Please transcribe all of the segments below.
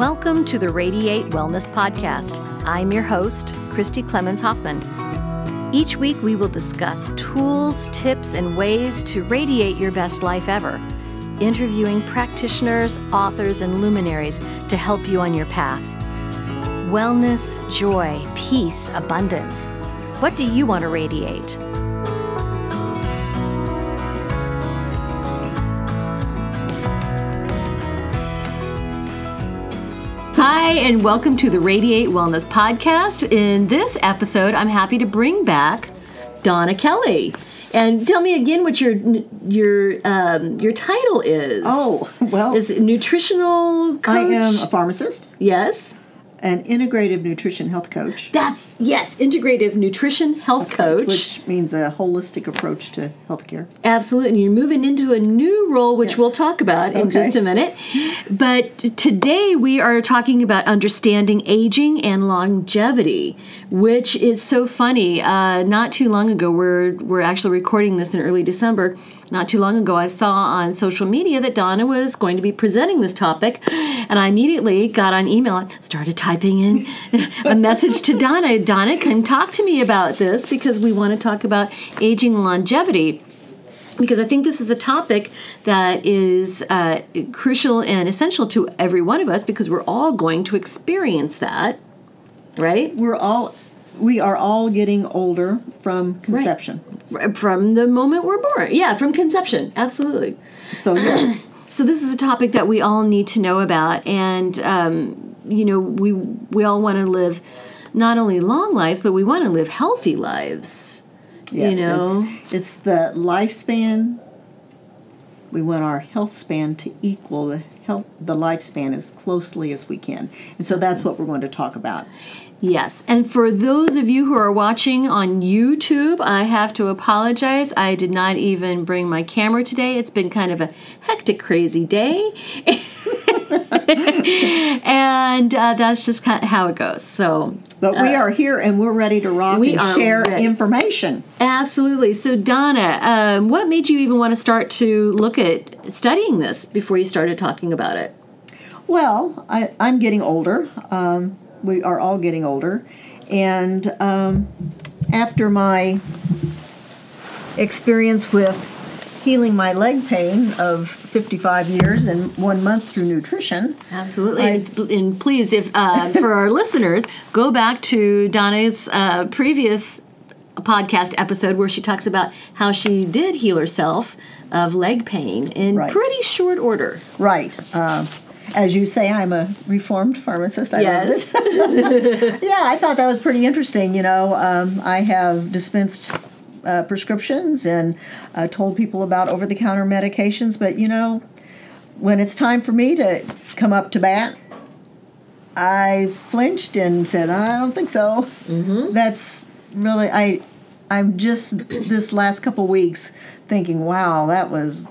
Welcome to the Radiate Wellness Podcast. I'm your host, Christi Clemons Hoffman. Each week, we will discuss tools, tips, and ways to radiate your best life ever, interviewing practitioners, authors, and luminaries to help you on your path. Wellness, joy, peace, abundance. What do you want to radiate? Hi, and welcome to the Radiate Wellness Podcast. In this episode, I'm happy to bring back Donna Kelly. And tell me again what your your um, your title is. Oh, well, is it nutritional coach? I am a pharmacist. Yes an integrative nutrition health coach. That's yes, integrative nutrition health coach, which means a holistic approach to healthcare. Absolutely, and you're moving into a new role, which yes. we'll talk about in just a minute. But today we are talking about understanding aging and longevity, which is so funny. Uh, not too long ago, we're we're actually recording this in early December not too long ago, I saw on social media that Donna was going to be presenting this topic, and I immediately got on email and started typing in a message to Donna. Donna, can talk to me about this because we want to talk about aging longevity because I think this is a topic that is uh, crucial and essential to every one of us because we're all going to experience that, right? We're all we are all getting older from conception. Right. From the moment we're born. Yeah, from conception. Absolutely. So, yes. so, this is a topic that we all need to know about. And, um, you know, we, we all want to live not only long lives, but we want to live healthy lives. Yes, you know? it's, it's the lifespan. We want our health span to equal the health, the lifespan as closely as we can. And so that's what we're going to talk about. Yes. And for those of you who are watching on YouTube, I have to apologize. I did not even bring my camera today. It's been kind of a hectic, crazy day. and uh, that's just kind of how it goes. So, but we uh, are here and we're ready to rock we and share ready. information. Absolutely. So, Donna, um, what made you even want to start to look at studying this before you started talking about it? Well, I, am getting older. Um, we are all getting older. And um, after my experience with healing my leg pain of 55 years and one month through nutrition. Absolutely. I, and please, if uh, for our listeners, go back to Donna's uh, previous podcast episode where she talks about how she did heal herself of leg pain in right. pretty short order. Right. Uh, as you say, I'm a reformed pharmacist. I yes. yeah, I thought that was pretty interesting. You know, um, I have dispensed uh, prescriptions and uh, told people about over the counter medications, but you know, when it's time for me to come up to bat, I flinched and said, I don't think so. Mm-hmm. That's really, I, I'm just this last couple weeks thinking, wow, that was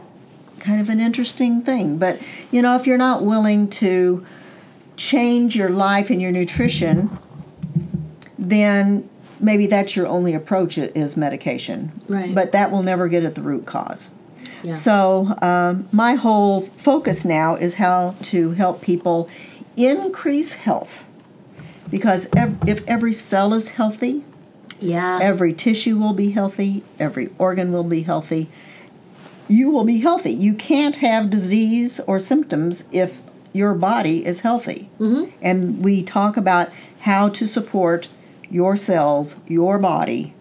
kind of an interesting thing. But, you know, if you're not willing to change your life and your nutrition, then maybe that's your only approach is medication. Right. But that will never get at the root cause. Yeah. So, um, my whole focus now is how to help people increase health. Because if every cell is healthy, yeah. every tissue will be healthy, every organ will be healthy, you will be healthy. You can't have disease or symptoms if your body is healthy. Mm-hmm. And we talk about how to support your cells, your body,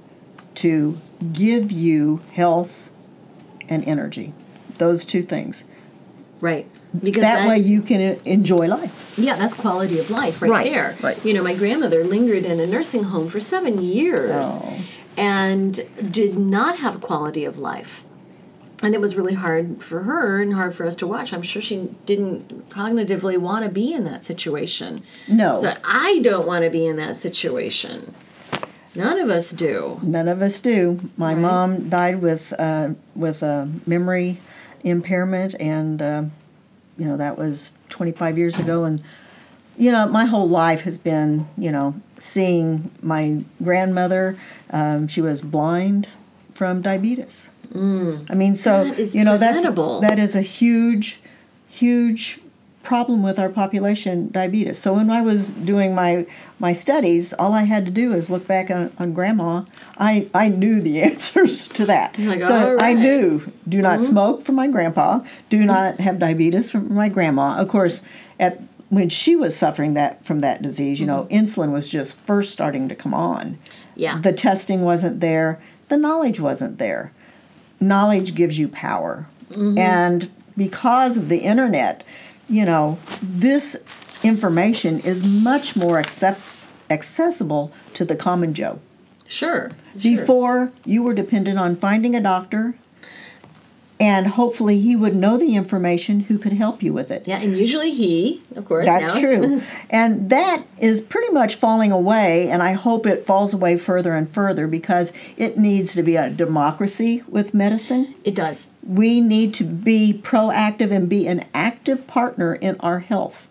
to give you health and energy. Those two things. Right. Because that, that way you can enjoy life. Yeah, that's quality of life right, right there. Right. You know, my grandmother lingered in a nursing home for seven years oh. and did not have quality of life and it was really hard for her and hard for us to watch. I'm sure she didn't cognitively want to be in that situation. No. So I don't want to be in that situation. None of us do. None of us do. My right. mom died with uh, with a memory impairment, and uh, you know that was 25 years ago. And you know my whole life has been you know seeing my grandmother. Um, she was blind from diabetes Mm. I mean, so you know that's that is a huge, huge problem with our population diabetes. So when I was doing my my studies, all I had to do is look back on, on grandma. I, I knew the answers to that. Like, so all I right. knew do not smoke from my grandpa, do not have diabetes from my grandma. Of course, at when she was suffering that from that disease, you know, insulin was just first starting to come on. Yeah. The testing wasn't there, the knowledge wasn't there. Knowledge gives you power. Mm-hmm. And because of the internet, you know, this information is much more accept- accessible to the common Joe. Sure. sure. Before, you were dependent on finding a doctor, and hopefully he would know the information who could help you with it. Yeah, and usually he, of course. That's now true. and that is pretty much falling away, and I hope it falls away further and further because it needs to be a democracy with medicine. it does. We need to be proactive and be an active partner in our health.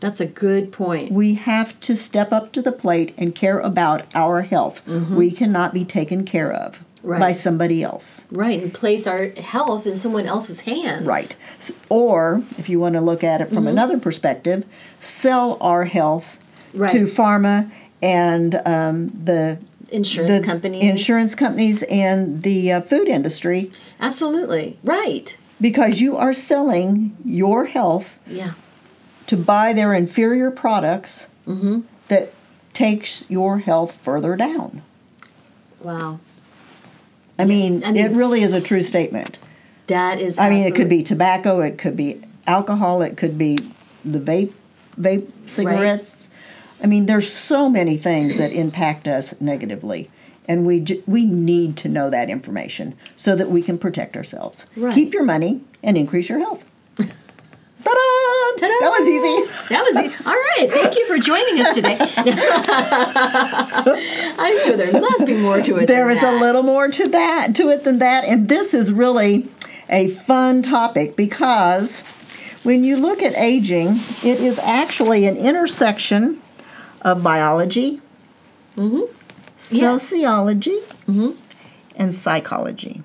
That's a good point. We have to step up to the plate and care about our health. Mm-hmm. We cannot be taken care of by Mm-hmm. Somebody else. Right, and place our health in someone else's hands. Right. Or, if you want to look at it from another perspective, sell our health Right. to pharma and um, the Insurance the company. insurance companies and the uh, food industry Absolutely. Right. because you are selling your health Yeah. to buy their inferior products Mm-hmm. that takes your health further down. Wow. I mean, I mean, it really is a true statement. That is I mean, it could be tobacco, it could be alcohol, it could be the vape vape cigarettes. I mean, there's so many things that impact us negatively, and we ju- we need to know that information so that we can protect ourselves. Right. Keep your money and increase your health. Ta-da! Ta-da! That was easy. That was easy. All right. Thank you for joining us today. I'm sure there must be more to it. There is a little more to that to it than that, and this is really a fun topic because when you look at aging, it is actually an intersection of biology, Mm-hmm. Yeah. sociology, and psychology.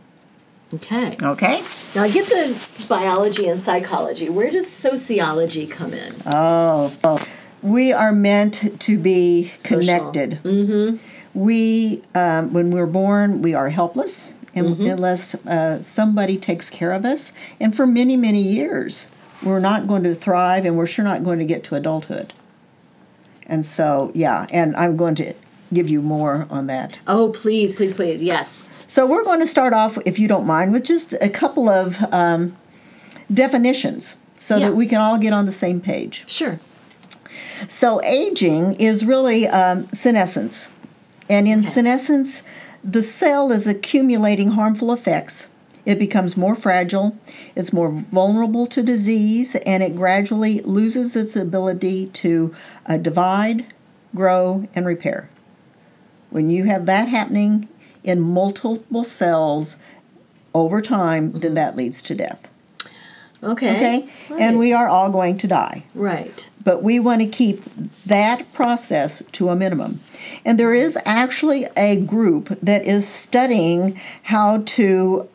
Okay. Okay. Now I get the biology and psychology. Where does sociology come in? Oh, oh. we are meant to be connected. Mm-hmm. We, um, when we're born, we are helpless Mm-hmm. unless uh, somebody takes care of us. And for many, many years, we're not going to thrive, and we're sure not going to get to adulthood. And so, yeah, and I'm going to give you more on that. Oh, please, please, please. Yes. So we're going to start off, if you don't mind, with just a couple of um, definitions so Yeah. that we can all get on the same page. Sure. So aging is really um, senescence, and in Okay. senescence, the cell is accumulating harmful effects. It becomes more fragile, it's more vulnerable to disease, and it gradually loses its ability to uh, divide, grow, and repair. When you have that happening in multiple cells over time, then mm-hmm. that leads to death. Okay. Okay? Right. And we are all going to die Right. but we want to keep that process to a minimum. And there is actually a group that is studying how to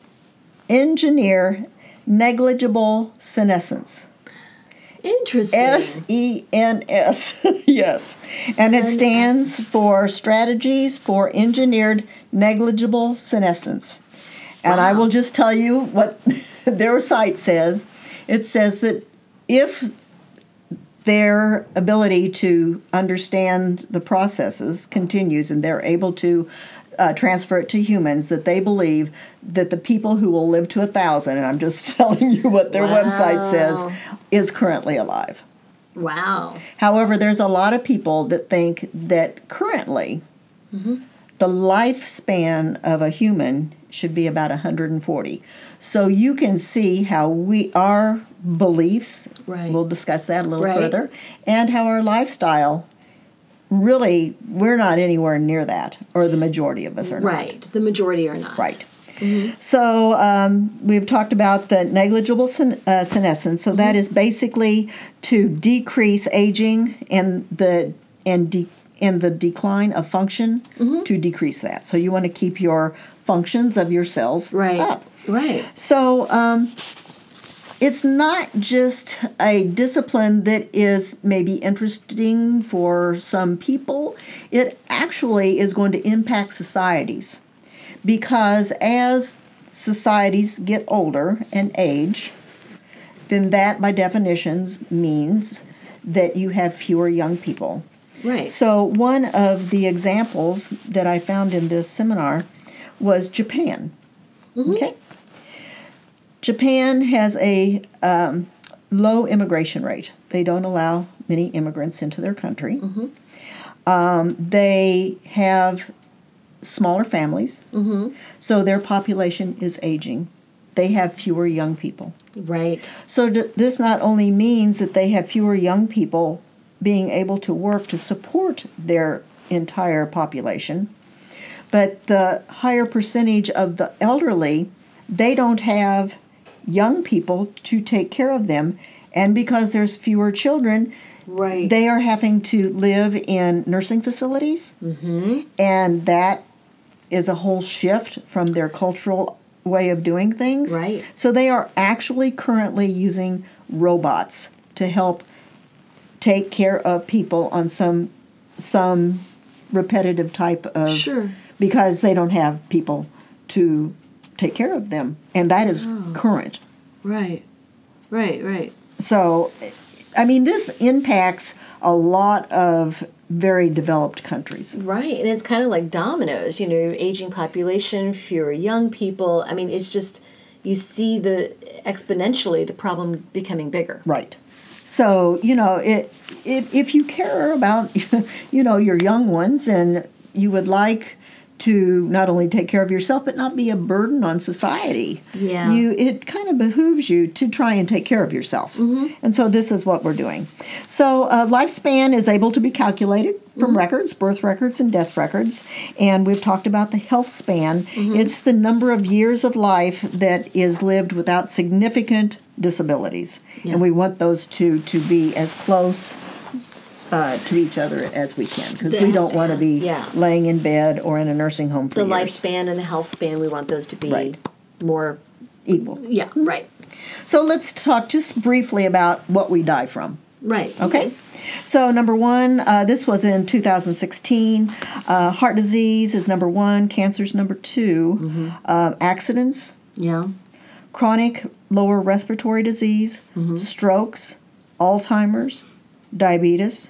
engineer negligible senescence. Interesting. S E N S, yes. And it stands for Strategies for Engineered Negligible Senescence. And I will just tell you what their site says. It says that if their ability to understand the processes continues and they're able to uh, transfer it to humans, that they believe that the people who will live to a thousand, and I'm just telling you what their website says, is currently alive. Wow. However, there's a lot of people that think that currently the lifespan of a human should be about 140. So you can see how we our beliefs, Right. we'll discuss that a little Right. further, and how our lifestyle really we're not anywhere near that, or the majority of us are not. Right. The majority are not. Right. So um, we've talked about the negligible sen- uh, senescence. So that is basically to decrease aging and the and de- and the decline of function to decrease that. So you want to keep your functions of your cells Right. up. Right. So um, it's not just a discipline that is maybe interesting for some people, it actually is going to impact societies. Because as societies get older and age, then that by definitions means that you have fewer young people. Right. So, one of the examples that I found in this seminar was Japan. Mm-hmm. Okay. Japan has a um, low immigration rate. They don't allow many immigrants into their country. Um, they have smaller families, so their population is aging. They have fewer young people. Right. So d- this not only means that they have fewer young people being able to work to support their entire population, but the higher percentage of the elderly, they don't have young people to take care of them, and because there's fewer children, Right. they are having to live in nursing facilities, mm-hmm. and that is a whole shift from their cultural way of doing things. Right. So they are actually currently using robots to help take care of people on some some repetitive type of Sure. because they don't have people to take care of them, and that is Oh. current. right. Right. Right. So, I mean, this impacts a lot of very developed countries. Right, and it's kind of like dominoes, you know, aging population, fewer young people. I mean, it's just you see the exponentially the problem becoming bigger. Right. So, you know, it, if, if you care about, you know, your young ones and you would like to not only take care of yourself but not be a burden on society. Yeah. You it kind of behooves you to try and take care of yourself. Mhm. And so this is what we're doing. So uh, lifespan is able to be calculated from records, birth records and death records. And we've talked about the health span. Mhm. It's the number of years of life that is lived without significant disabilities. Yeah. And we want those two to be as close uh, to each other as we can because we don't want to be Yeah. laying in bed or in a nursing home for The years. lifespan and the health span, we want those to be Right. more. equal. Yeah, right, So let's talk just briefly about what we die from. right. Okay. So, number one, uh, this was in 2016. Uh, heart disease is number one, cancer is number 2 Mm-hmm. uh, accidents, Yeah. chronic lower respiratory disease, Mm-hmm. strokes, Alzheimer's, diabetes,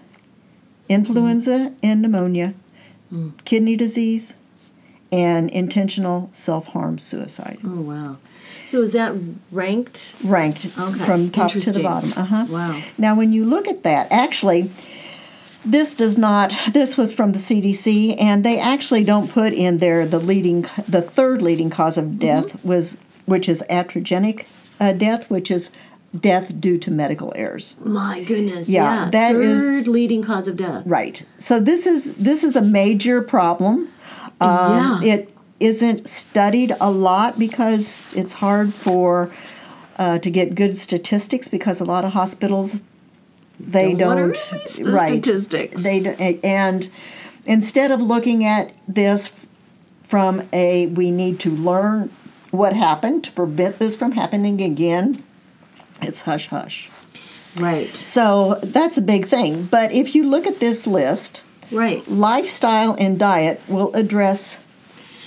influenza and pneumonia, Mm. kidney disease, and intentional self harm suicide. Oh wow. So is that ranked? Ranked Okay, from top to the bottom. Uh huh. Wow. Now, when you look at that, actually, this does not. This was from the CDC, and they actually don't put in there the leading, the third leading cause of death Mm-hmm. was, which is iatrogenic uh, death, which is death due to medical errors. My goodness. Yeah, Yeah. that is- Third leading cause of death. Right. So this is this is a major problem. Um, Yeah. It isn't studied a lot because it's hard for uh, to get good statistics because a lot of hospitals they Don't don't, the right statistics. they and instead of looking at this from a we need to learn what happened to prevent this from happening again it's hush hush Right. so that's a big thing but if you look at this list Right. lifestyle and diet will address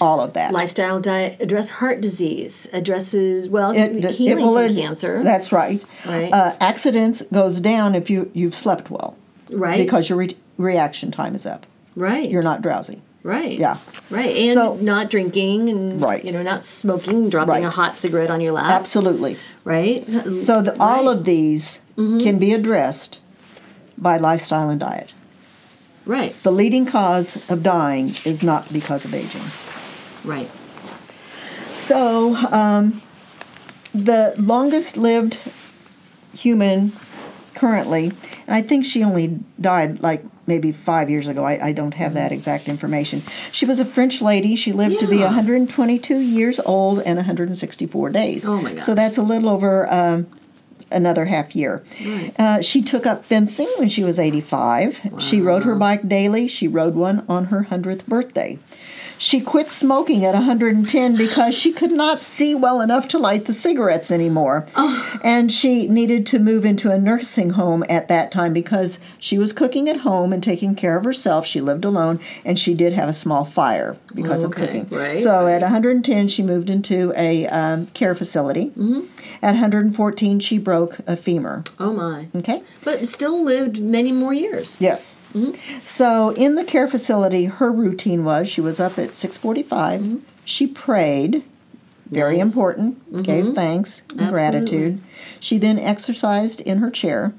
all of that. Lifestyle diet address heart disease addresses well It- it will ad- cancer. That's right. Right. Uh, accidents goes down if you you've slept well right. because your re- reaction time is up. right. You're not drowsy. Right. Yeah. Right. And So- not drinking and Right. you know not smoking, dropping Right. a hot cigarette on your lap. Absolutely. Right. So the, all Right. of these Mm-hmm. can be addressed by lifestyle and diet. right. The leading cause of dying is not because of aging. Right. So, um, the longest lived human currently, and I think she only died like maybe five years ago. I, I don't have that exact information. She was a French lady. She lived to be 122 years old and 164 days. Oh, my God. So that's a little over um, another half year. Right. Uh, she took up fencing when she was 85. She rode her bike daily. She rode one on her 100th birthday. She quit smoking at 110 because she could not see well enough to light the cigarettes anymore. Oh. And she needed to move into a nursing home at that time because she was cooking at home and taking care of herself. She lived alone and she did have a small fire because Okay, of cooking. right, so at 110, she moved into a um, care facility. Mm-hmm. At 114, she broke a femur. Oh my. Okay? But still lived many more years. Yes. Mm-hmm. So in the care facility, her routine was she was up at 6:45. She prayed, very Mm-hmm. Nice. Mm-hmm. important. Gave thanks and gratitude. She then exercised in her chair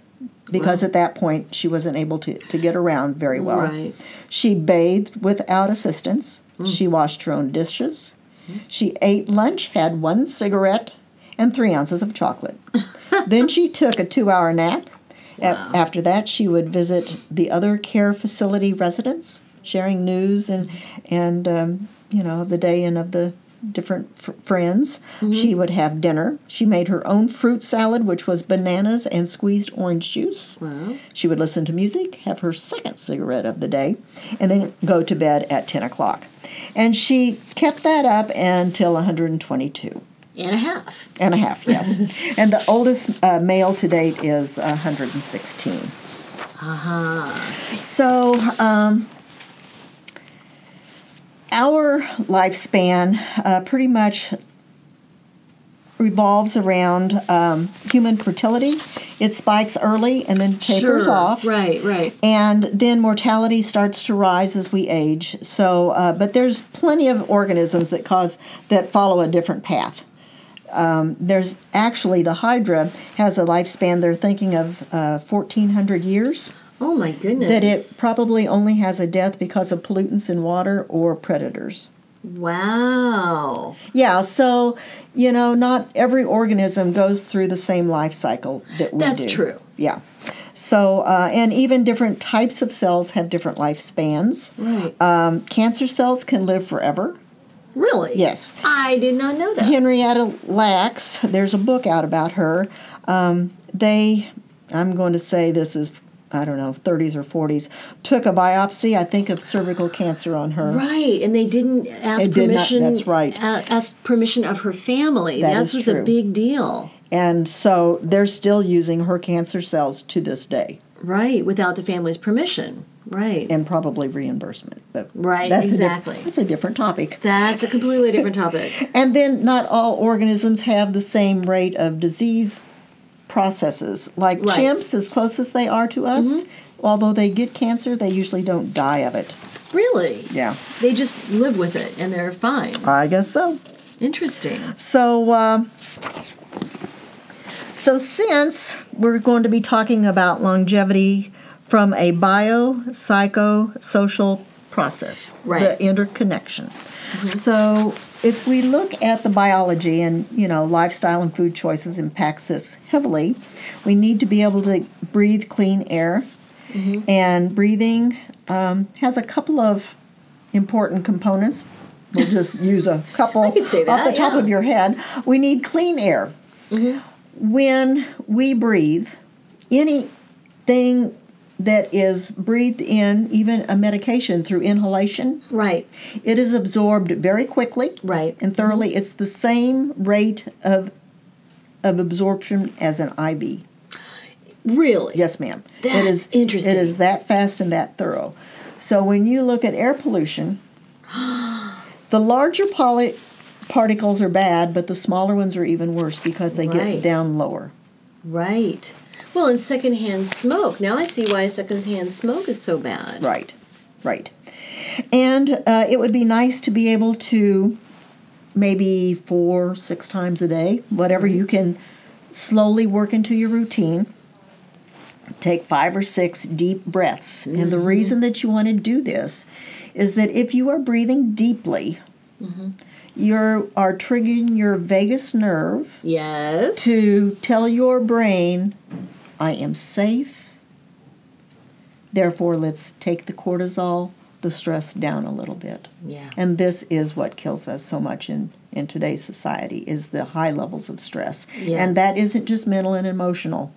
because at that point she wasn't able to, to get around very well. Right. She bathed without assistance. Mm. She washed her own dishes. She ate lunch, had one cigarette, and three ounces of chocolate. then she took a two hour nap. A- after that, she would visit the other care facility residents, sharing news and, and um, you know, of the day and of the different f- friends. She would have dinner. She made her own fruit salad, which was bananas and squeezed orange juice. Wow. She would listen to music, have her second cigarette of the day, and then go to bed at 10 o'clock. And she kept that up until 122 And a half. and a half, yes. and the oldest uh, male to date is 116. Uh-huh. So, um, our lifespan uh, pretty much revolves around um, human fertility. It spikes early and then tapers Sure. off. Right, right. and then mortality starts to rise as we age. So, uh, but there's plenty of organisms that cause that follow a different path. Um, there's actually the Hydra has a lifespan. They're thinking of uh, 1,400 years. Oh my goodness. That it probably only has a death because of pollutants in water or predators. Wow. Yeah, so you know, not every organism goes through the same life cycle that we That's do. true. Yeah. So, uh, and even different types of cells have different lifespans. Right. Um, cancer cells can live forever. Really? Yes. I did not know that. Henrietta Lacks, there's a book out about her. Um, they, I'm going to say this is, I don't know, 30s or 40s, took a biopsy, I think, of cervical cancer on her. Right, and they didn't ask It did not- permission. that's right. a- ask permission of her family. That that was a big deal. And so they're still using her cancer cells to this day Right, without the family's permission. Right. and probably reimbursement. But Right, that's A exactly. diff- that's a different topic. That's a completely different topic. And then not all organisms have the same rate of disease processes. Like Right. chimps, as close as they are to us, although they get cancer, they usually don't die of it. Really? Yeah, They just live with it and they're fine. I guess so. Interesting. So, uh, so since we're going to be talking about longevity from a bio-psycho-social process, Right. the interconnection. So, if we look at the biology and you know lifestyle and food choices impacts this heavily, we need to be able to breathe clean air, and breathing um, has a couple of important components. We'll just use a couple off the top yeah. of your head. We need clean air. When we breathe, anything that is breathed in, even a medication through inhalation, Right. it is absorbed very quickly Right. and thoroughly. It's the same rate of of absorption as an IV. Really? Yes, ma'am. it That's is interesting. It is that fast and that thorough. So when you look at air pollution, the larger poly particles are bad, but the smaller ones are even worse because they Right. get down lower. Right. Well, and secondhand smoke. Now I see why secondhand smoke is so bad. Right, right. And uh, it would be nice to be able to maybe four, six times a day, whatever you can slowly work into your routine. Take five or six deep breaths. And the reason that you want to do this is that if you are breathing deeply, you are triggering your vagus nerve Yes. to tell your brain, I am safe. Therefore, let's take the cortisol, the stress down a little bit. Yeah. And this is what kills us so much in, in today's society is the high levels of stress. Yes. And that isn't just mental and emotional.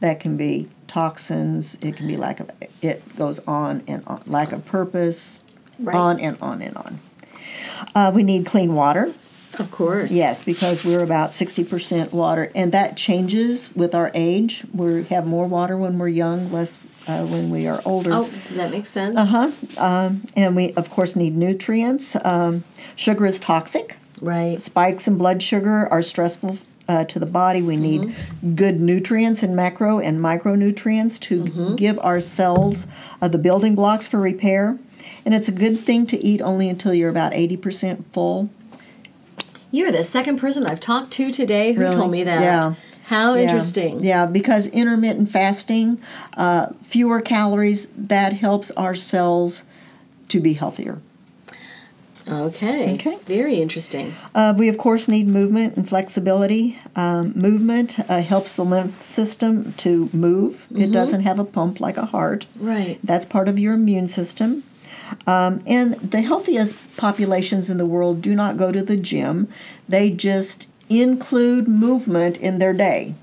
That can be toxins, it can be lack of it goes on and on lack of purpose, Right. on and on and on. Uh, we need clean water. Of course. Yes, because we're about 60% water, and that changes with our age. We have more water when we're young, less uh, when we are older. Oh, that makes sense. Uh huh. Um, and we, of course, need nutrients. Um, sugar is toxic. Right. Spikes in blood sugar are stressful uh, to the body. We need Mm-hmm. good nutrients and macro and micronutrients to Mm-hmm. give our cells uh, the building blocks for repair. And it's a good thing to eat only until you're about 80% full. You're the second person I've talked to today who Really? told me that. Yeah. How interesting. Yeah, because intermittent fasting, uh, fewer calories, that helps our cells to be healthier. Okay. Okay. Very interesting. Uh, we, of course, need movement and flexibility. Um, movement uh, helps the lymph system to move, it doesn't have a pump like a heart. Right. That's part of your immune system. Um, and the healthiest populations in the world do not go to the gym, they just include movement in their day.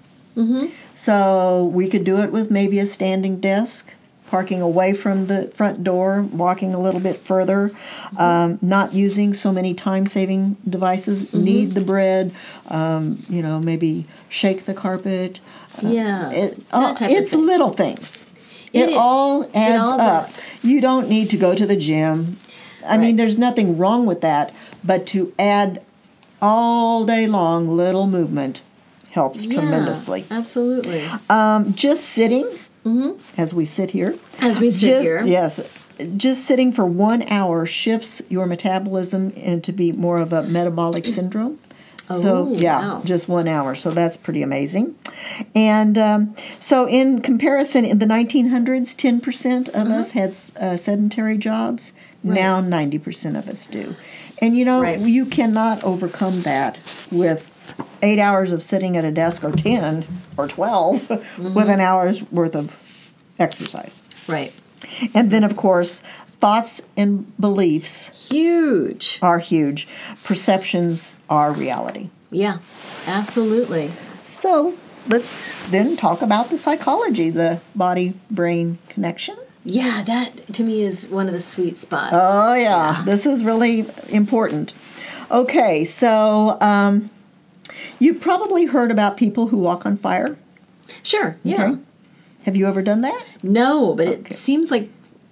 So we could do it with maybe a standing desk, parking away from the front door, walking a little bit further, um, not using so many time saving devices, knead the bread, um, you know, maybe shake the carpet. Yeah. It, uh, it's little things. It It, all adds all up. You don't need to go to the gym. I Right. mean, there's nothing wrong with that, but to add all day long little movement helps Yeah, tremendously. Absolutely. Um, just sitting, as we sit here, As we sit just, here. yes, just sitting for one hour shifts your metabolism into be more of a metabolic syndrome. So yeah, wow. just one hour. So that's pretty amazing. And um, so in comparison, in the 1900s, 10% of us had uh, sedentary jobs. Now 90% of us do. And you know, Right. you cannot overcome that with eight hours of sitting at a desk or 10 or 12 Mm-hmm. with an hour's worth of exercise. Right. And then, of course, thoughts and beliefs Huge. are huge. Perceptions are reality. Yeah. Absolutely. So let's then talk about the psychology, the body brain connection. Yeah, that to me is one of the sweet spots. Oh, yeah, this is really important. Okay, so um, you've probably heard about people who walk on fire. sure. Yeah. Okay. Have you ever done that? No, but Okay. it seems like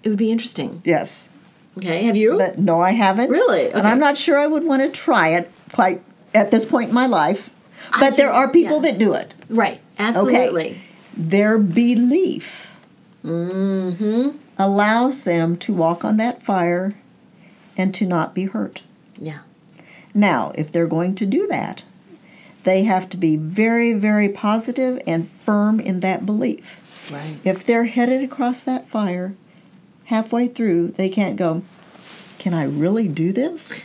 it would be interesting. Yes. Okay. Have you? But no, I haven't. Really? And I'm not sure I would want to try it quite at this point in my life. But there are people yeah. that do it. right. Absolutely. Their belief Mm-hmm. allows them to walk on that fire and to not be hurt. Yeah. Now, if they're going to do that, they have to be very, very positive and firm in that belief. Right. If they're headed across that fire, halfway through, they can't go, Can I really do this?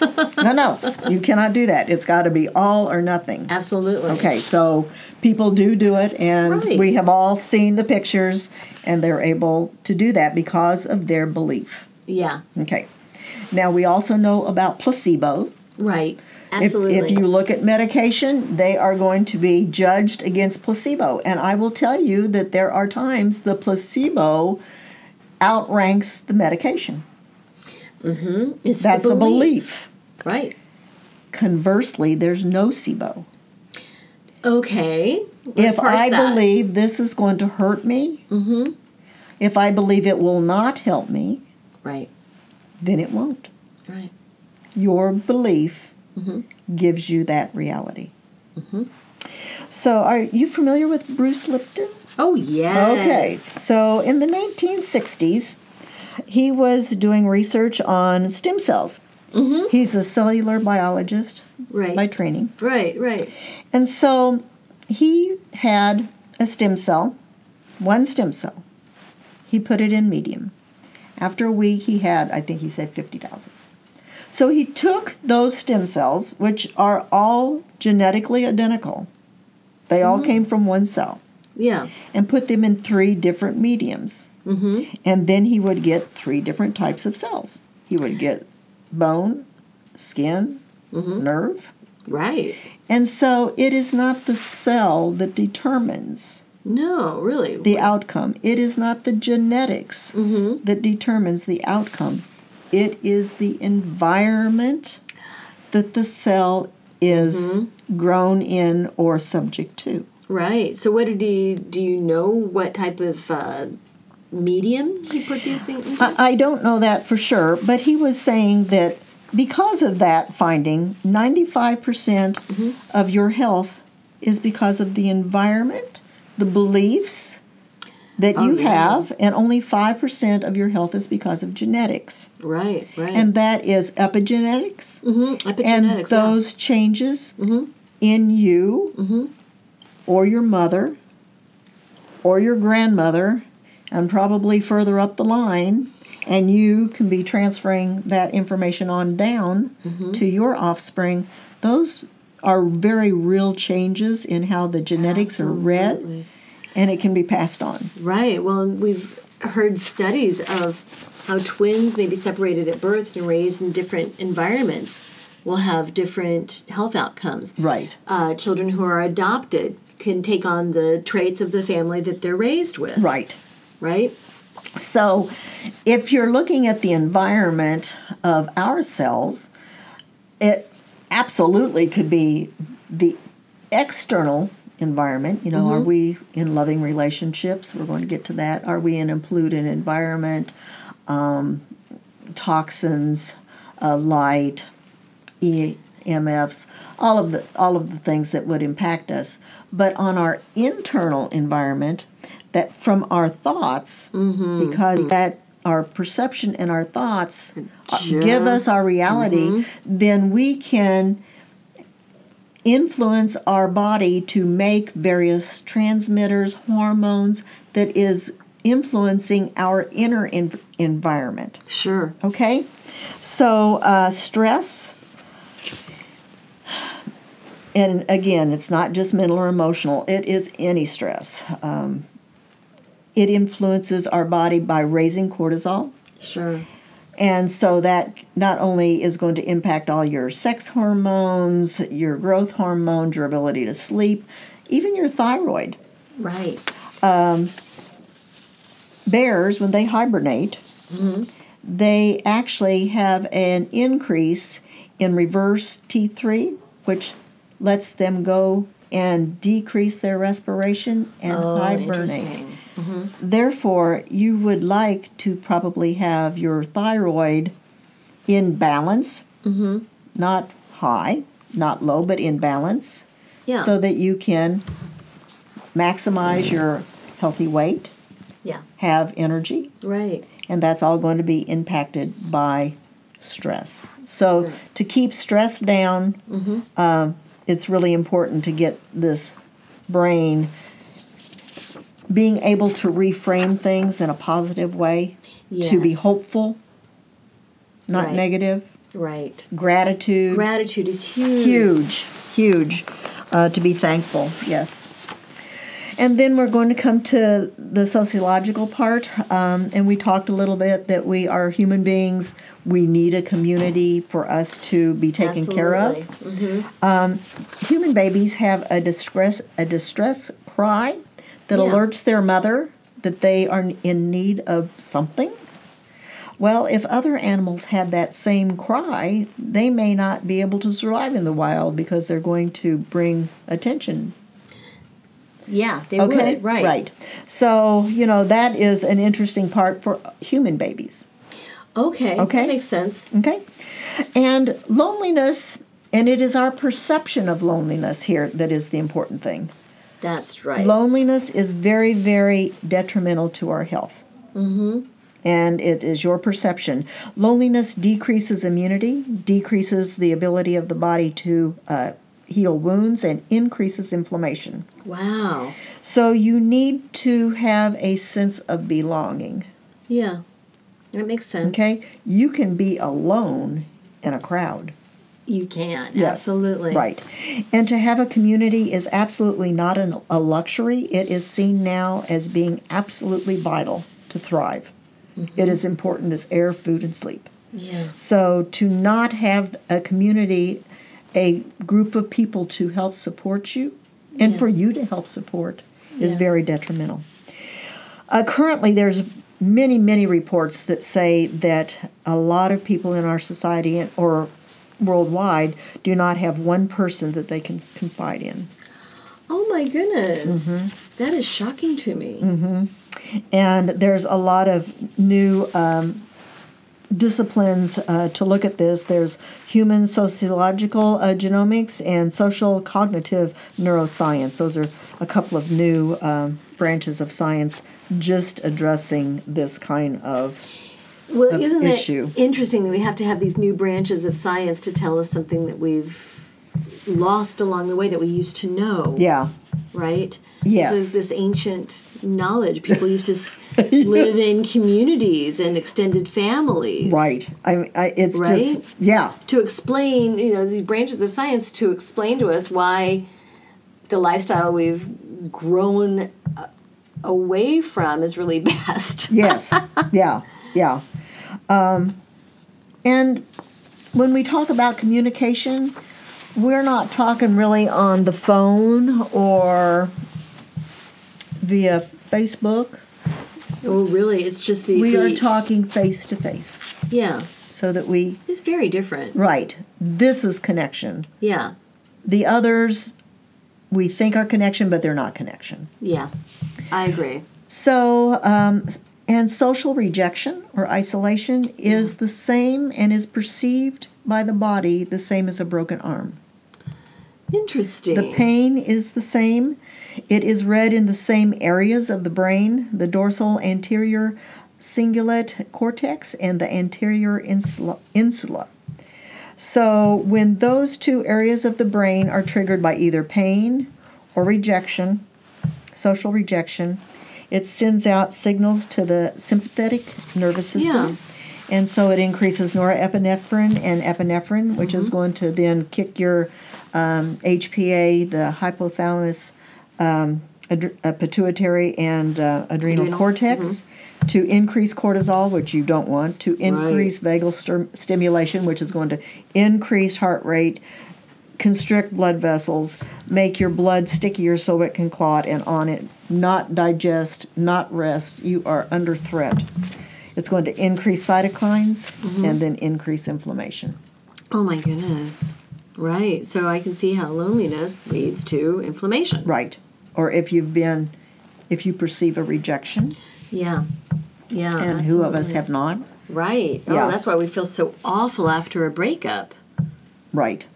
no, no, you cannot do that. It's got to be all or nothing. Absolutely. Okay, so people do do it, and Right. we have all seen the pictures, and they're able to do that because of their belief. Yeah. Okay, now we also know about placebo. Right. If, Absolutely. if you look at medication, they are going to be judged against placebo. And I will tell you that there are times the placebo outranks the medication. it's That's the a belief. Right. Conversely, there's nocebo. Okay. Let's if I that. believe this is going to hurt me, Mm-hmm. if I believe it will not help me, Right. then it won't. Right. Your belief Mm-hmm. gives you that reality. So, are you familiar with Bruce Lipton? Oh yes. Okay, so in the 1960s, he was doing research on stem cells. Mm-hmm. He's a cellular biologist Right. by training. Right. Right. And so he had a stem cell, one stem cell. He put it in medium. After a week, he had, I think he said 50,000. So he took those stem cells, which are all genetically identical, they all came from one cell, Yeah. and put them in three different mediums. Mm-hmm. And then he would get three different types of cells. He would get bone, skin, nerve. Right. And so it is not the cell that determines No, really. the outcome. It is not the genetics Mm-hmm. that determines the outcome. it is the environment that the cell is grown in or subject to. Right. So, what did you do? You know what type of uh, medium he put these things into? I, I don't know that for sure, but he was saying that because of that finding, 95% of your health is because of the environment, the beliefs that Oh, you yeah. have, and only 5% of your health is because of genetics. right. Right. And that is epigenetics. Mm-hmm. Epigenetics. And those changes in you or your mother or your grandmother and probably further up the line and you can be transferring that information on down to your offspring those are very real changes in how the genetics are read and it can be passed on Right. Well, we've heard studies of how twins may be separated at birth and raised in different environments will have different health outcomes. right Uh, children who are adopted can take on the traits of the family that they're raised with. right Right. So, if you're looking at the environment of our cells, it absolutely could be the external environment. You know, are we in loving relationships? We're going to get to that. Are we in a polluted environment? Um, toxins, uh, light, EMFs, all of the all of the things that would impact us. But on our internal environment, that from our thoughts, because that our perception and our thoughts uh, give us our reality, then we can influence our body to make various transmitters, hormones that is influencing our inner en- environment. Sure. Okay? So, uh, stress, and again, it's not just mental or emotional, it is any stress. Um, it influences our body by raising cortisol. Sure. And so that not only is going to impact all your sex hormones, your growth hormones, your ability to sleep, even your thyroid. Right. bears, when they hibernate, they actually have an increase in reverse T3, which lets them go and decrease their respiration and Oh, hibernate. interesting. Mm-hmm. Therefore, you would like to probably have your thyroid in balance, mm-hmm. not high, not low, but in balance, Yeah. so that you can maximize mm-hmm. your healthy weight, yeah. have energy, Right. and that's all going to be impacted by stress. So, to keep stress down, um, it's really important to get this brain being able to reframe things in a positive way, to be hopeful, not Right. negative, Right. gratitude, Gratitude is huge. huge, huge, uh, to be thankful, yes. And then we're going to come to the sociological part, um, and we talked a little bit that we are human beings. We need a community for us to be taken care of. Absolutely. of. Human babies have a distress a distress cry that Yeah. alerts their mother that they are in need of something. Well, if other animals had that same cry, they may not be able to survive in the wild because they're going to bring attention Yeah, they Okay, would. Right. Right. So you know that is an interesting part for human babies. Okay. Okay. That makes sense. Okay, and loneliness, and it is our perception of loneliness here that is the important thing. That's right. Loneliness is very, very detrimental to our health. Mm-hmm. And it is your perception. Loneliness decreases immunity, decreases the ability of the body to uh, heal wounds, and increases inflammation. wow. So you need to have a sense of belonging. Yeah. That makes sense. Okay? You can be alone in a crowd. You can. Yes. Absolutely. Right. And to have a community is absolutely not an, a luxury. It is seen now as being absolutely vital to thrive. It mm-hmm. is important as air, food, and sleep. Yeah. So to not have a community, a group of people to help support you, and Yeah. for you to help support, is Yeah. very detrimental. Uh, currently, there's many, many reports that say that a lot of people in our society or worldwide do not have one person that they can confide in. Oh my goodness. That is shocking to me. And there's a lot of new um, disciplines uh, to look at this. There's human sociological uh, genomics and social cognitive neuroscience. Those are a couple of new um, branches of science just addressing this kind of. Well, of isn't issue. it interesting that we have to have these new branches of science to tell us something that we've lost along the way that we used to know? Yeah, Right? Yes. Is this ancient knowledge. People used to s- live in communities and extended families. right. I, I it's just Right? yeah, To explain, you know, these branches of science to explain to us why the lifestyle we've grown uh, away from is really best. yes, yeah, yeah. Um, and when we talk about communication, we're not talking really on the phone or via Facebook. Oh, really, it's just the. We are talking face to face Yeah, so that we, it's very different. right, this is connection. Yeah, The others, we think are connection, but they're not connection. yeah, I agree. So, um, and social rejection or isolation is the same and is perceived by the body the same as a broken arm. Interesting. The pain is the same. It is read in the same areas of the brain the dorsal anterior cingulate cortex and the anterior insula. insula. So, when those two areas of the brain are triggered by either pain or rejection, social rejection, it sends out signals to the sympathetic nervous system. Yeah. And so it increases norepinephrine and epinephrine, which is going to then kick your um, HPA, the hypothalamus, um, adr- uh, pituitary, and uh, adrenal Adrenals, cortex to increase cortisol, which you don't want, to increase vagal stir- stimulation, which is going to increase heart rate, constrict blood vessels, make your blood stickier so it can clot, and on it, not digest, not rest. You are under threat. It's going to increase cytokines and then increase inflammation. oh my goodness. Right. So I can see how loneliness leads to inflammation. Right. Or if you've been, if you perceive a rejection, Yeah. Yeah. and who of us have not? Right. Yeah. Oh, that's why we feel so awful after a breakup. Right.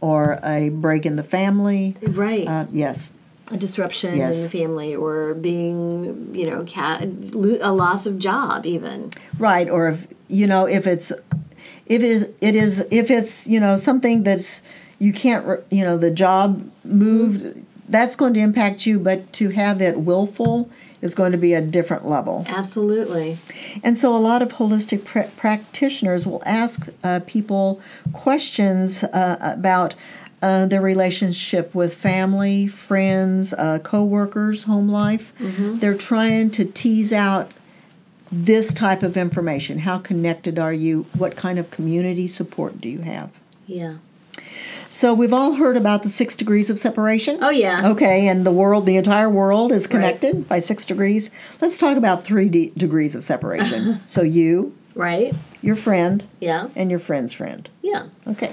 Or a break in the family. Right. Uh, yes. a disruption yes. in the family or being, you know, cat, a loss of job even. Right. Or if you know if it's if it is it is if it's you know something that's you can't you know the job moved that's going to impact you, but to have it willful is going to be a different level. Absolutely. And so, a lot of holistic pra- practitioners will ask uh, people questions uh, about uh, their relationship with family, friends, uh, co-workers, home life. They're trying to tease out this type of information. How connected are you? What kind of community support do you have? Yeah. So we've all heard about the six degrees of separation. Oh yeah. Okay, and the world, the entire world is connected by six degrees. Let's talk about three de- degrees of separation. so you, Right. your friend, Yeah. and your friend's friend. Yeah. Okay.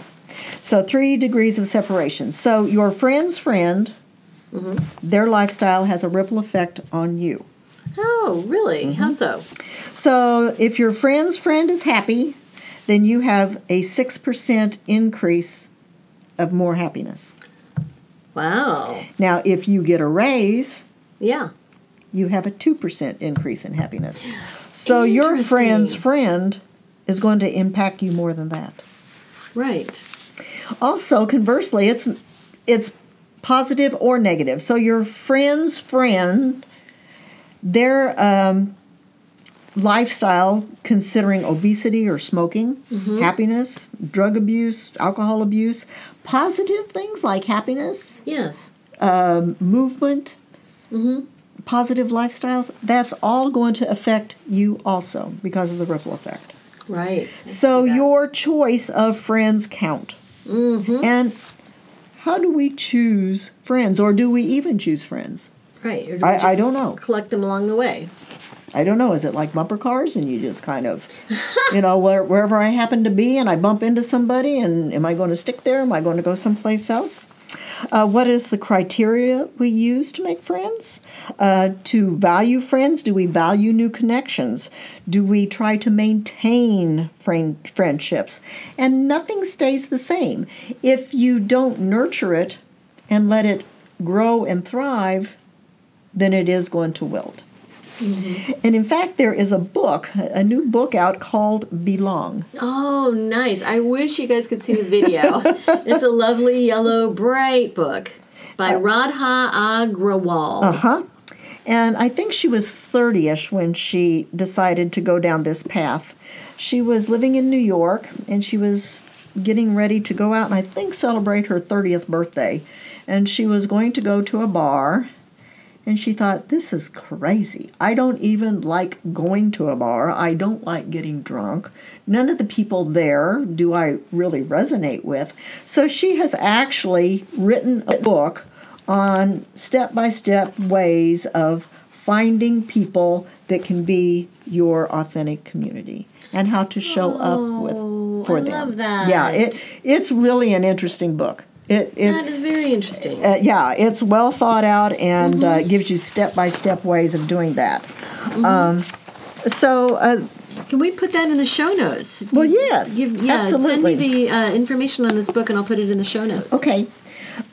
So three degrees of separation. So your friend's friend, their lifestyle has a ripple effect on you. Oh, really? Mm-hmm. How so? So if your friend's friend is happy, then you have a 6% increase of more happiness. Wow. Now, if you get a raise, Yeah. you have a 2% increase in happiness. So your friend's friend is going to impact you more than that. Right. Also, conversely, it's it's positive or negative. So your friend's friend, their um, lifestyle, considering obesity or smoking, mm-hmm. happiness, drug abuse, alcohol abuse, positive things like happiness, Yes. Um, movement, mm-hmm. positive lifestyles, that's all going to affect you also because of the ripple effect. Right. So your choice of friends count. Mm-hmm. And how do we choose friends, or do we even choose friends? Right. Or do we I, I don't know. Collect them along the way. I don't know. Is it like bumper cars, and you just kind of, you know, where, wherever I happen to be, and I bump into somebody, and am I going to stick there? Am I going to go someplace else? Uh, what is the criteria we use to make friends? Uh, to value friends, do we value new connections? Do we try to maintain friend, friendships? And nothing stays the same. If you don't nurture it and let it grow and thrive, then it is going to wilt. Mm-hmm. And in fact, there is a book, a new book out called Belong. Oh, nice. I wish you guys could see the video. it's a lovely yellow, bright book by uh, Radha Agrawal. Uh huh. And I think she was 30 ish when she decided to go down this path. She was living in New York and she was getting ready to go out and I think celebrate her 30th birthday. And she was going to go to a bar and she thought, this is crazy. I don't even like going to a bar. I don't like getting drunk. None of the people there do I really resonate with. So she has actually written a book on step by step ways of finding people that can be your authentic community and how to show oh, up with oh, for I them. Love that. Yeah, it it's really an interesting book. It, it's, that is very interesting. Uh, yeah, it's well thought out and mm-hmm. uh, gives you step by step ways of doing that. Mm-hmm. Um, so, uh, can we put that in the show notes? Well, yes, Give, yeah, absolutely. Send me the uh, information on this book, and I'll put it in the show notes. Okay.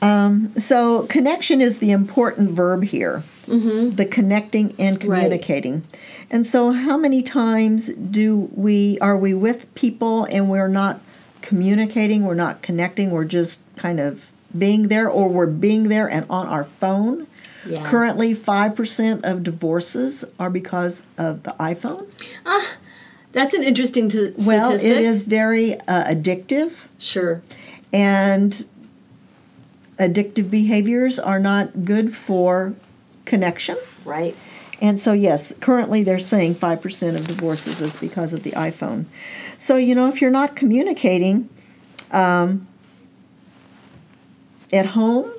Um, so, connection is the important verb here. Mm-hmm. The connecting and communicating. Right. And so, how many times do we are we with people and we're not communicating, we're not connecting, we're just kind of being there, or we're being there and on our phone. Yeah. Currently, 5% of divorces are because of the iPhone. Ah, that's an interesting t- statistic. Well, it is very uh, addictive. Sure. And addictive behaviors are not good for connection. Right. And so, yes, currently they're saying 5% of divorces is because of the iPhone. So, you know, if you're not communicating um, at home,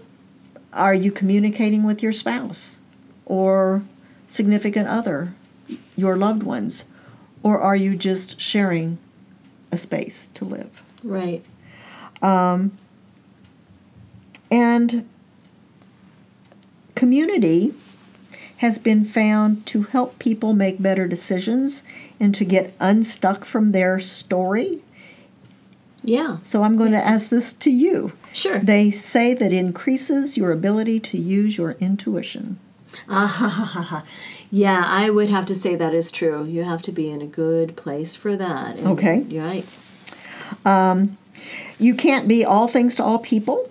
are you communicating with your spouse or significant other, your loved ones? Or are you just sharing a space to live? Right. Um, and community has been found to help people make better decisions and to get unstuck from their story. Yeah. So I'm going to ask this to you. Sure. They say that increases your ability to use your intuition. Ah, ha, ha, ha, ha. yeah, I would have to say that is true. You have to be in a good place for that. And okay. You're right. Um, you can't be all things to all people.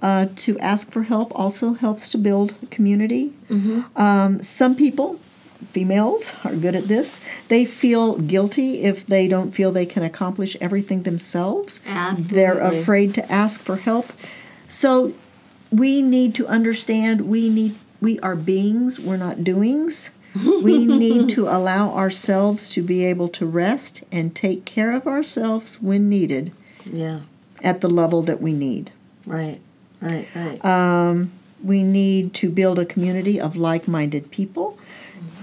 Uh, to ask for help also helps to build community. Mm-hmm. Um, some people, females, are good at this. They feel guilty if they don't feel they can accomplish everything themselves. Absolutely. They're afraid to ask for help. So we need to understand we need we are beings, we're not doings. we need to allow ourselves to be able to rest and take care of ourselves when needed. Yeah. At the level that we need. Right. Right, right. Um, we need to build a community of like minded people.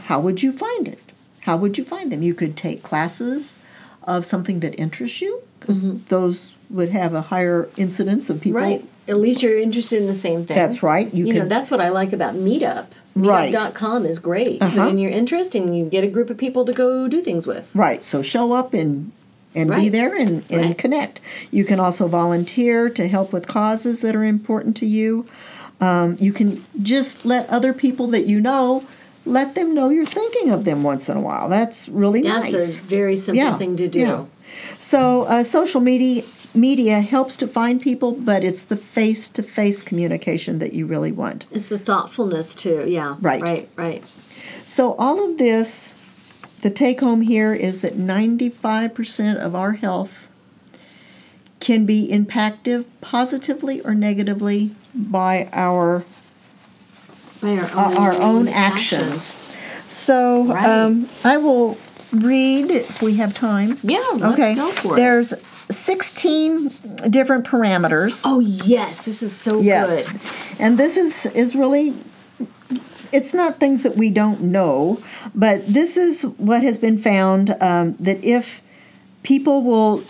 How would you find it? How would you find them? You could take classes of something that interests you, because mm-hmm. those would have a higher incidence of people. Right. At least you're interested in the same thing. That's right. You, you could, know, that's what I like about Meetup. Right. Meetup.com is great. Uh-huh. Put in your interest and you get a group of people to go do things with. Right. So show up and and right. be there and, and right. connect. You can also volunteer to help with causes that are important to you. Um, you can just let other people that you know let them know you're thinking of them once in a while. That's really That's nice. That's a very simple yeah. thing to do. Yeah. So uh, social media media helps to find people, but it's the face to face communication that you really want. It's the thoughtfulness too. Yeah. Right. Right. Right. So all of this the take home here is that 95% of our health can be impacted positively or negatively by our by our own, our own actions. actions. So right. um, I will read if we have time. Yeah, okay. go for it. There's 16 different parameters. Oh yes, this is so yes. good. And this is is really it's not things that we don't know, but this is what has been found um, that if people will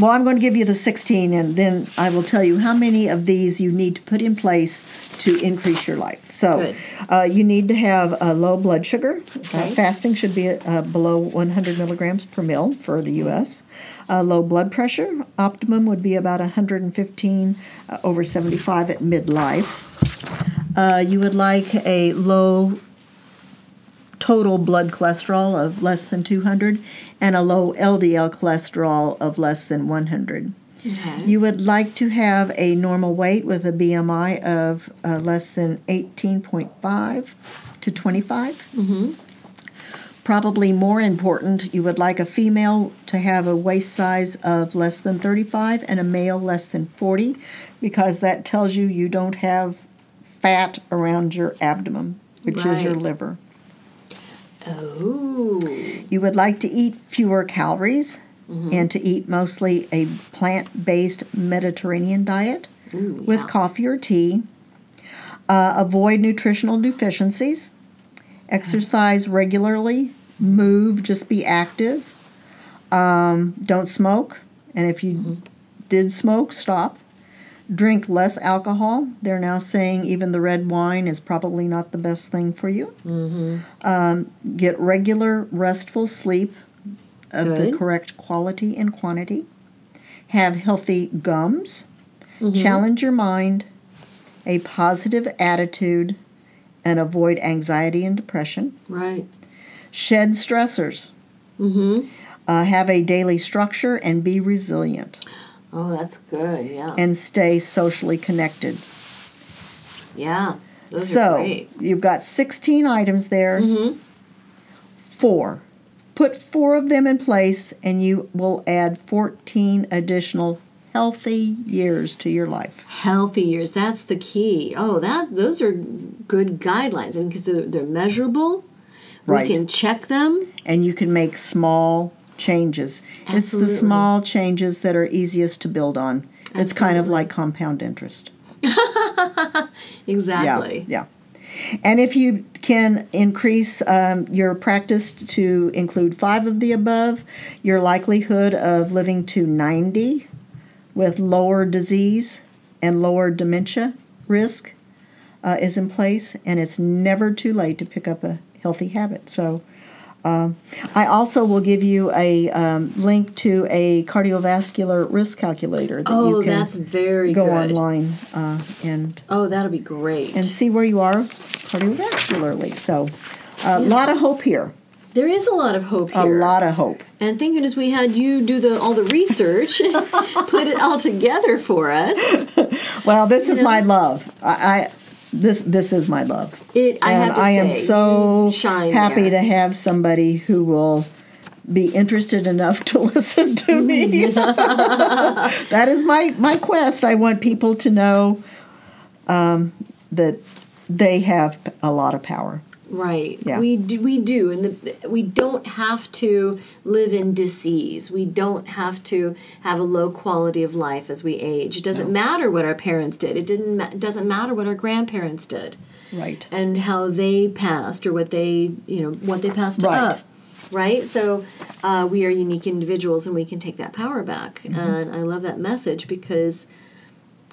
well, I'm going to give you the 16, and then I will tell you how many of these you need to put in place to increase your life. So, uh, you need to have a low blood sugar. Uh, okay. Uh, fasting should be uh, below 100 milligrams per mil for the U.S. Uh, low blood pressure, optimum would be about 115 uh, over 75 at midlife. you would like a low total blood cholesterol of less than 200 and a low LDL cholesterol of less than 100. Okay. You would like to have a normal weight with a BMI of uh, less than 18.5 to 25. Mm-hmm. Probably more important, you would like a female to have a waist size of less than 35 and a male less than 40 because that tells you you don't have fat around your abdomen, which right. is your liver. Oh. You would like to eat fewer calories mm-hmm. and to eat mostly a plant based Mediterranean diet Ooh, with yeah. coffee or tea. Uh, avoid nutritional deficiencies. Exercise regularly. Move, just be active. Um, don't smoke. And if you mm-hmm. did smoke, stop drink less alcohol. They're now saying even the red wine is probably not the best thing for you. Mm-hmm. Um, get regular, restful sleep of Good. the correct quality and quantity. Have healthy gums. Mm-hmm. Challenge your mind. A positive attitude and avoid anxiety and depression. Right. Shed stressors. Mm-hmm. Uh, have a daily structure and be resilient. Oh, that's good. Yeah. And stay socially connected. Yeah. so you've got 16 items there. Mm-hmm. Four. Put four of them in place, and you will add 14 additional healthy years to your life. Healthy years. That's the key. Oh, that those are good guidelines. I mean, because they're, they're measurable. Right. We can check them. And you can make small changes. Absolutely. It's the small changes that are easiest to build on. Absolutely. It's kind of like compound interest. exactly. Yeah, yeah. And if you can increase um, your practice to include five of the above, your likelihood of living to 90 with lower disease and lower dementia risk uh, is in place, and it's never too late to pick up a healthy habit. So um, I also will give you a um, link to a cardiovascular risk calculator that oh, you can that's very go good. online uh, and oh, that'll be great and see where you are cardiovascularly. So, a uh, yeah. lot of hope here. There is a lot of hope here. A lot of hope. And thank goodness we had you do the all the research, put it all together for us. well, this you is know? my love. I, this this is my love. It, I and I am so happy there. to have somebody who will be interested enough to listen to me. that is my my quest. I want people to know um, that they have a lot of power. Right. Yeah. We do, we do, and the, we don't have to live in disease. We don't have to have a low quality of life as we age. It doesn't no. matter what our parents did. It didn't. It doesn't matter what our grandparents did. Right. And how they passed, or what they, you know, what they passed right. us. Right. So uh, we are unique individuals, and we can take that power back. Mm-hmm. And I love that message because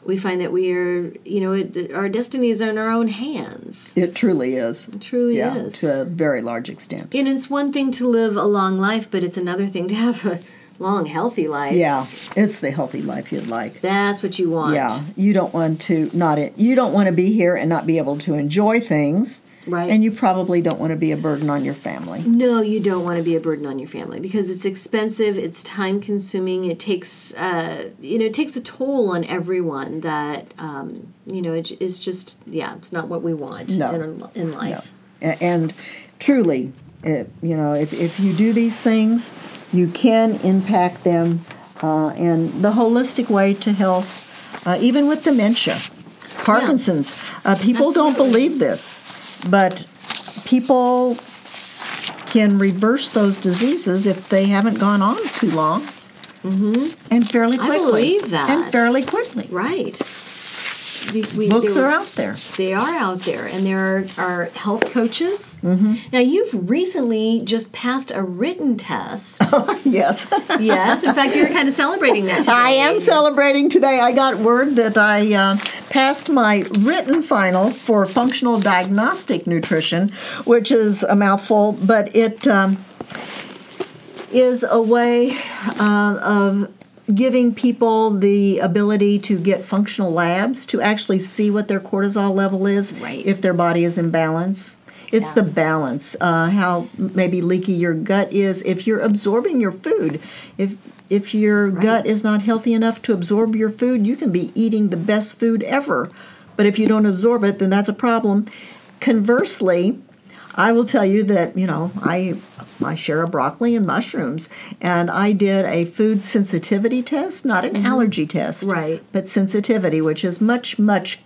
we find that we are, you know, it, our destiny is in our own hands. It truly is. It truly yeah, is. To a very large extent. And it's one thing to live a long life, but it's another thing to have a long, healthy life. Yeah, it's the healthy life you'd like. That's what you want. Yeah, you don't want to not you don't want to be here and not be able to enjoy things. Right. And you probably don't want to be a burden on your family. No, you don't want to be a burden on your family because it's expensive, it's time consuming, it takes uh, you know, it takes a toll on everyone that um, you know, it is just yeah, it's not what we want no. in, in life. No. And truly, it, you know, if, if you do these things, you can impact them uh, in the holistic way to health, uh, even with dementia. Parkinson's. Yeah. Uh, people Absolutely. don't believe this. But people can reverse those diseases if they haven't gone on too long. Mm-hmm. And fairly quickly. I believe that. And fairly quickly. Right. We, we, Books are out there. They are out there, and there are, are health coaches. Mm-hmm. Now, you've recently just passed a written test. yes. yes, in fact, you're kind of celebrating that today. I am celebrating today. I got word that I uh, passed my written final for functional diagnostic nutrition, which is a mouthful, but it um, is a way uh, of giving people the ability to get functional labs to actually see what their cortisol level is Right. if their body is in balance. It's Yeah. the balance, uh, how maybe leaky your gut is if you're absorbing your food. If if your gut is not healthy enough to absorb your food, you can be eating the best food ever. But if you don't absorb it, then that's a problem. Conversely, I will tell you that you know I I share a broccoli and mushrooms, and I did a food sensitivity test, not an mm-hmm. allergy test, Right. But sensitivity, which is much much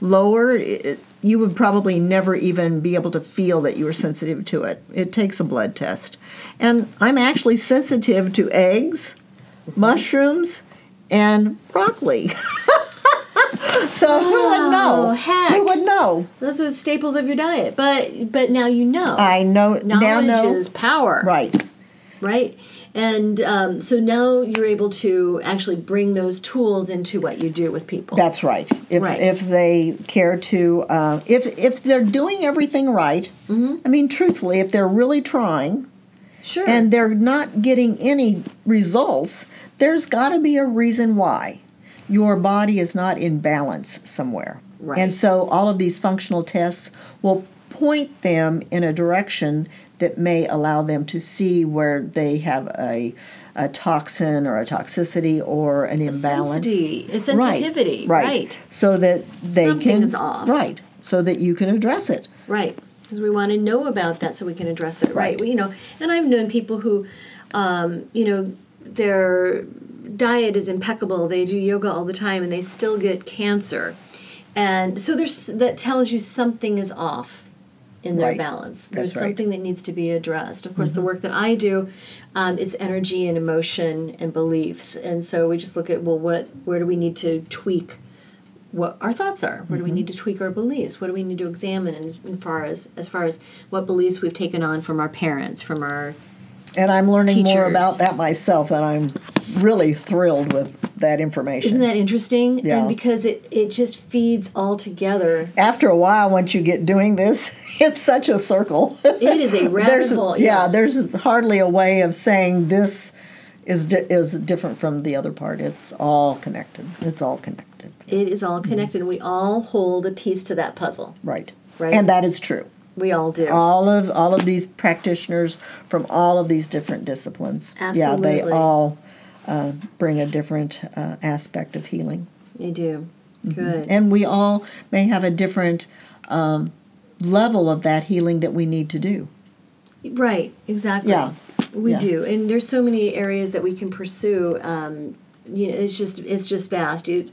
lower. It, you would probably never even be able to feel that you were sensitive to it. It takes a blood test, and I'm actually sensitive to eggs, mm-hmm. mushrooms, and broccoli. so who would know? Oh, heck. Who would know? Those are the staples of your diet, but but now you know. I know now Knowledge know is power. right. right? And um, so now you're able to actually bring those tools into what you do with people. That's right. If Right. if they care to, uh, if if they're doing everything right, Mm-hmm. I mean, truthfully, if they're really trying sure. and they're not getting any results, there's got to be a reason why your body is not in balance somewhere. Right. And so all of these functional tests will point them in a direction that may allow them to see where they have a a toxin or a toxicity or an imbalance. Sensity- a sensitivity, right, right. So that they Something can is off. right, so that you can address it. Right. Because we want to know about that so we can address it. Right. Right. You know, and I've known people who, um, you know, their diet is impeccable. They do yoga all the time and they still get cancer. And so there's that tells you something is off in their Right. balance. There's right. something that needs to be addressed. Of course, the work that I do, um, it's energy and emotion and beliefs. And so we just look at well, what where do we need to tweak what our thoughts are. Where do we need to tweak our beliefs? What do we need to examine as, as far as as far as what beliefs we've taken on from our parents, from our And I'm learning more about that myself, and I'm really thrilled with that information. isn't that interesting? Yeah. And because it it just feeds all together. After a while, once you get doing this, it's such a circle. It is a rabbit hole. yeah. there's hardly a way of saying this is di- is different from the other part. It's all connected. It's all connected. It is all connected. and We all hold a piece to that puzzle. Right. Right. And that is true. We all do. All of all of these practitioners from all of these different disciplines. Absolutely. Yeah, they all uh, bring a different uh, aspect of healing. you do. Good. and we all may have a different um, level of that healing that we need to do. Right, exactly. Yeah. We Yeah. do, and there's so many areas that we can pursue. Um, you know, it's just it's just vast. You,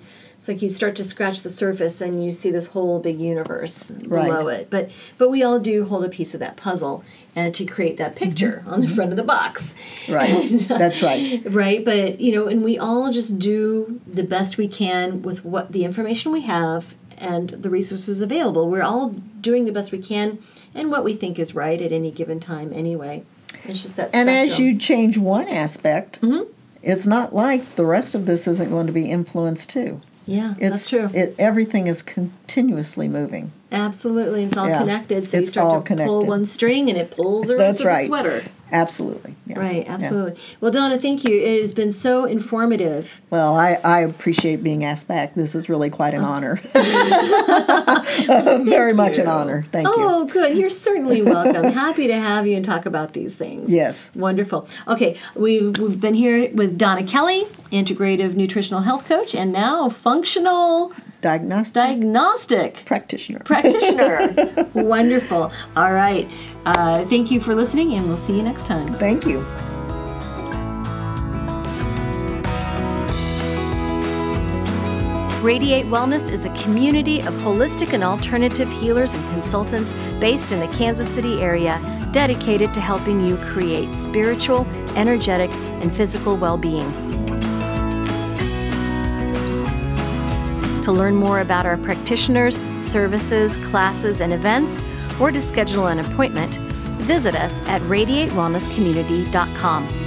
it's like you start to scratch the surface and you see this whole big universe below it. But but we all do hold a piece of that puzzle, and to create that picture on the front of the box. Mm-hmm. Right. That's right. Right, but you know, and we all just do the best we can with what the information we have and the resources available. We're all doing the best we can and what we think is right at any given time anyway. It's just that And as you change one aspect, Mm-hmm. it's not like the rest of this isn't going to be influenced too. Yeah, It's that's true. It, everything is continuously moving. Absolutely. It's all Yeah, connected. So you it's start all to pull one string and it pulls the rest That's of right. the sweater. Absolutely. Yeah. Right, Yeah. absolutely. Well, Donna, thank you. It has been so informative. Well, I, I appreciate being asked back. This is really quite Oh. an honor. Very much an honor. Thank you. Oh, good. You're certainly welcome. Happy to have you and talk about these things. Yes. Wonderful. Okay, we've, we've been here with Donna Kelly, integrative nutritional health coach, and now functional Diagnostic diagnostic practitioner. practitioner. Wonderful. All right. Uh, thank you for listening, and we'll see you next time. Thank you. Radiate Wellness is a community of holistic and alternative healers and consultants based in the Kansas City area dedicated to helping you create spiritual, energetic, and physical well being. To learn more about our practitioners, services, classes, and events, or to schedule an appointment, visit us at radiatewellnesscommunity.com.